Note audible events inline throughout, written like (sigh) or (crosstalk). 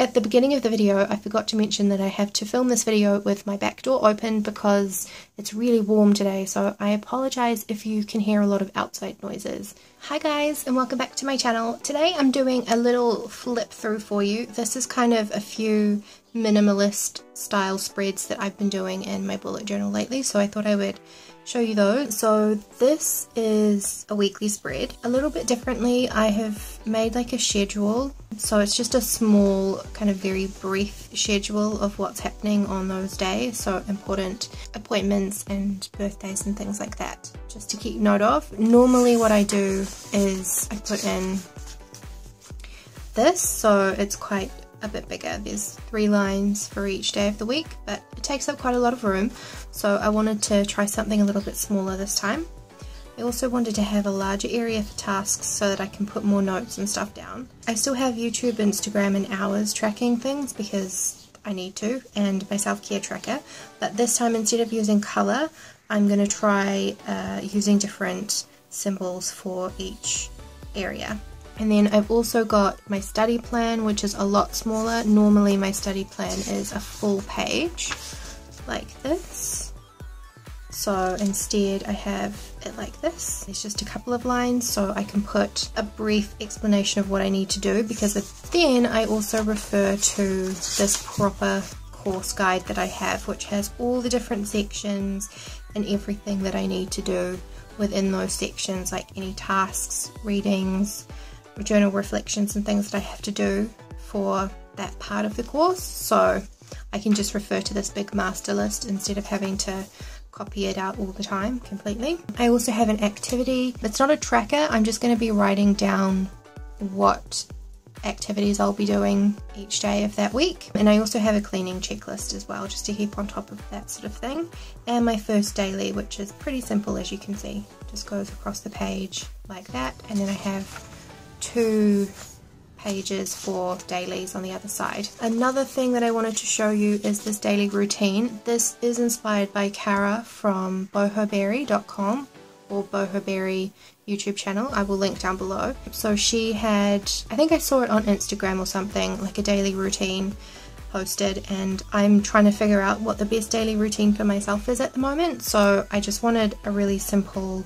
At the beginning of the video, I forgot to mention that I have to film this video with my back door open because it's really warm today, so I apologize if you can hear a lot of outside noises. Hi guys, and welcome back to my channel. Today I'm doing a little flip through for you. This is kind of a few minimalist style spreads that I've been doing in my bullet journal lately, so I thought I would show you those. So this is a weekly spread. A little bit differently, I have made like a schedule. So it's just a small, kind of very brief schedule of what's happening on those days. So important appointments and birthdays and things like that, just to keep note of. Normally what I do is I put in this, so it's quite a bit bigger. There's three lines for each day of the week, but it takes up quite a lot of room. So I wanted to try something a little bit smaller this time. I also wanted to have a larger area for tasks so that I can put more notes and stuff down. I still have YouTube, Instagram and hours tracking things because I need to and my self-care tracker but this time instead of using colour I'm going to try uh, using different symbols for each area. And then I've also got my study plan, which is a lot smaller. Normally my study plan is a full page, like this. So instead I have it like this. It's just a couple of lines so I can put a brief explanation of what I need to do because then I also refer to this proper course guide that I have which has all the different sections and everything that I need to do within those sections like any tasks, readings, journal reflections and things that I have to do for that part of the course so I can just refer to this big master list instead of having to copy it out all the time completely. I also have an activity. It's not a tracker, I'm just going to be writing down what activities I'll be doing each day of that week. And I also have a cleaning checklist as well, just to keep on top of that sort of thing. And my first daily, which is pretty simple as you can see, just goes across the page like that. And then I have two pages for dailies on the other side. Another thing that I wanted to show you is this daily routine. This is inspired by Kara from bohoberry.com or bohoberry YouTube channel. I will link down below. So she had, I think I saw it on Instagram or something, like a daily routine posted and I'm trying to figure out what the best daily routine for myself is at the moment. So I just wanted a really simple,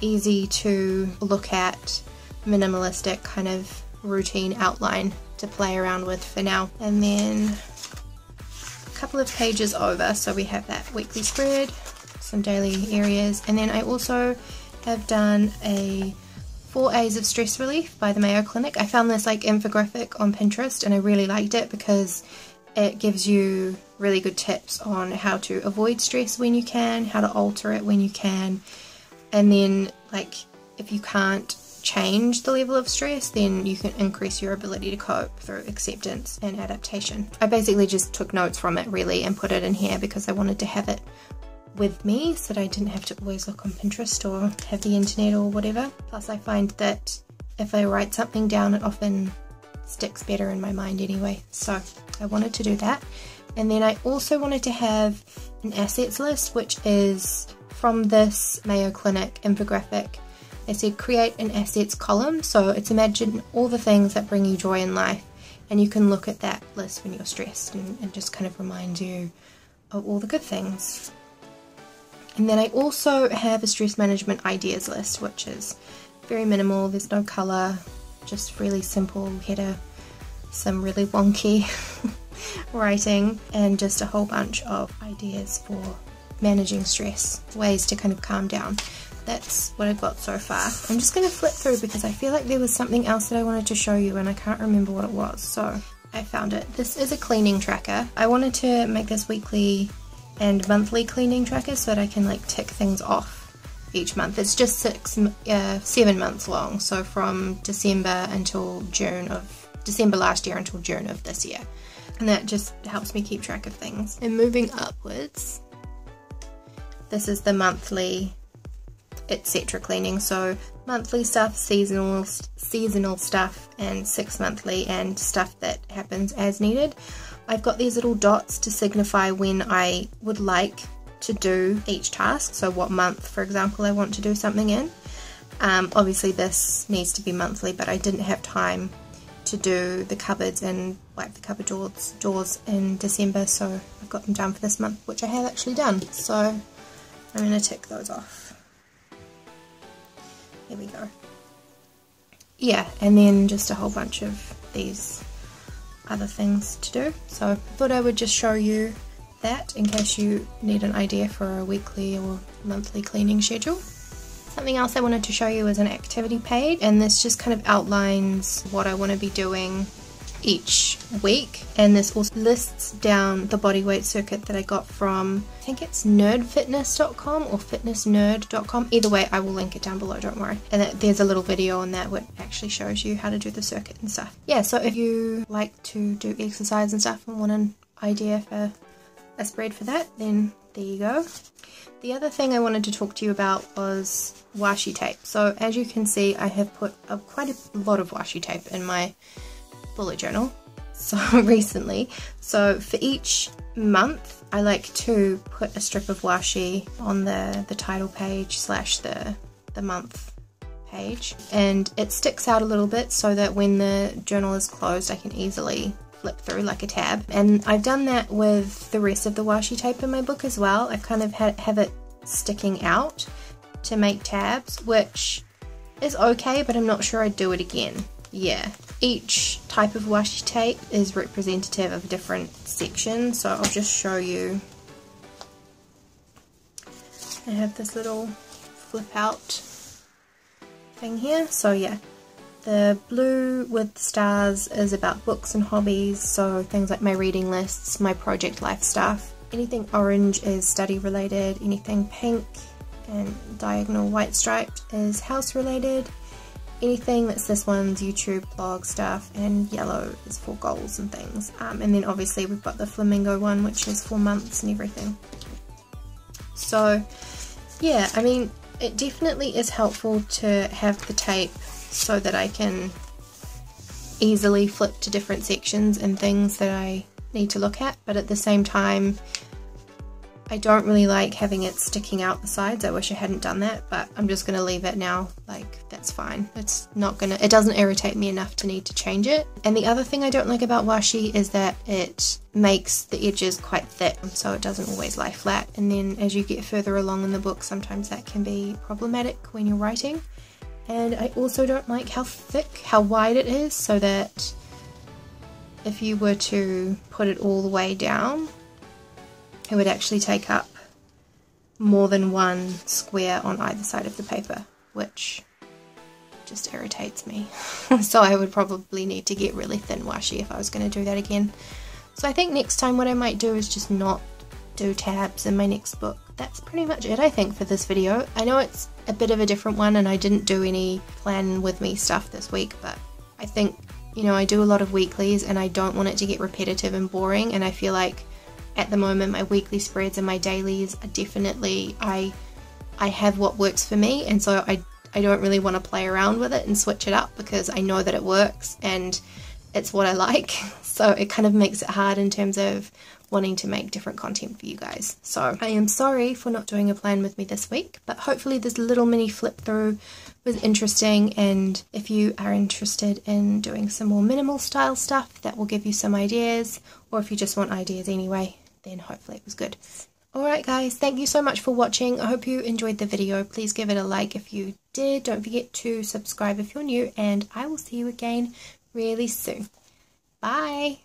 easy to look at minimalistic kind of routine outline to play around with for now. And then a couple of pages over, so we have that weekly spread, some daily areas, and then I also have done a Four A's of Stress Relief by the Mayo Clinic. I found this like infographic on Pinterest and I really liked it because it gives you really good tips on how to avoid stress when you can, how to alter it when you can, and then like if you can't change the level of stress, then you can increase your ability to cope through acceptance and adaptation. I basically just took notes from it really and put it in here because I wanted to have it with me so that I didn't have to always look on Pinterest or have the internet or whatever. Plus I find that if I write something down it often sticks better in my mind anyway. So I wanted to do that. And then I also wanted to have an assets list which is from this Mayo Clinic infographic they said create an assets column, so it's imagine all the things that bring you joy in life, and you can look at that list when you're stressed and, and just kind of remind you of all the good things. And then I also have a stress management ideas list, which is very minimal, there's no colour, just really simple header, some really wonky (laughs) writing, and just a whole bunch of ideas for managing stress, ways to kind of calm down that's what I've got so far. I'm just going to flip through because I feel like there was something else that I wanted to show you and I can't remember what it was. So I found it. This is a cleaning tracker. I wanted to make this weekly and monthly cleaning tracker so that I can like tick things off each month. It's just six, uh, seven months long. So from December until June of, December last year until June of this year. And that just helps me keep track of things. And moving upwards, this is the monthly etc. cleaning. So monthly stuff seasonal seasonal stuff and six monthly and stuff that happens as needed. I've got these little dots to signify when I would like to do each task. So what month for example I want to do something in. Um, obviously this needs to be monthly but I didn't have time to do the cupboards and wipe the cupboard doors, doors in December. So I've got them done for this month which I have actually done. So I'm going to tick those off. Here we go. Yeah and then just a whole bunch of these other things to do so I thought I would just show you that in case you need an idea for a weekly or monthly cleaning schedule. Something else I wanted to show you is an activity page and this just kind of outlines what I want to be doing each week and this also lists down the body weight circuit that I got from I think it's nerdfitness.com or fitnessnerd.com either way I will link it down below don't worry and there's a little video on that which actually shows you how to do the circuit and stuff yeah so if you like to do exercise and stuff and want an idea for a spread for that, then there you go. The other thing I wanted to talk to you about was washi tape. So as you can see, I have put up quite a lot of washi tape in my bullet journal so (laughs) recently. So for each month, I like to put a strip of washi on the, the title page slash the, the month page and it sticks out a little bit so that when the journal is closed I can easily flip through like a tab. And I've done that with the rest of the washi tape in my book as well. I've kind of had, have it sticking out to make tabs, which is okay, but I'm not sure I'd do it again. Yeah, each type of washi tape is representative of a different section, so I'll just show you. I have this little flip out thing here, so yeah, the blue with stars is about books and hobbies, so things like my reading lists, my project life stuff. Anything orange is study related, anything pink and diagonal white striped is house related. Anything that's this one's YouTube blog stuff and yellow is for goals and things. Um, and then obviously we've got the flamingo one which is for months and everything. So yeah, I mean it definitely is helpful to have the tape so that I can easily flip to different sections and things that I need to look at but at the same time I don't really like having it sticking out the sides. I wish I hadn't done that, but I'm just going to leave it now. Like, that's fine. It's not going to, it doesn't irritate me enough to need to change it. And the other thing I don't like about washi is that it makes the edges quite thick, so it doesn't always lie flat. And then as you get further along in the book, sometimes that can be problematic when you're writing and I also don't like how thick, how wide it is so that if you were to put it all the way down it would actually take up more than one square on either side of the paper which just irritates me (laughs) so I would probably need to get really thin washi if I was going to do that again so I think next time what I might do is just not do tabs in my next book. That's pretty much it I think for this video. I know it's a bit of a different one and I didn't do any plan with me stuff this week but I think you know I do a lot of weeklies and I don't want it to get repetitive and boring and I feel like at the moment my weekly spreads and my dailies are definitely I I have what works for me and so I I don't really want to play around with it and switch it up because I know that it works and it's what I like. (laughs) So it kind of makes it hard in terms of wanting to make different content for you guys. So I am sorry for not doing a plan with me this week, but hopefully this little mini flip through was interesting and if you are interested in doing some more minimal style stuff that will give you some ideas or if you just want ideas anyway, then hopefully it was good. Alright guys, thank you so much for watching. I hope you enjoyed the video. Please give it a like if you did. Don't forget to subscribe if you're new and I will see you again really soon. Bye!